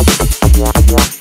Yeah, yeah.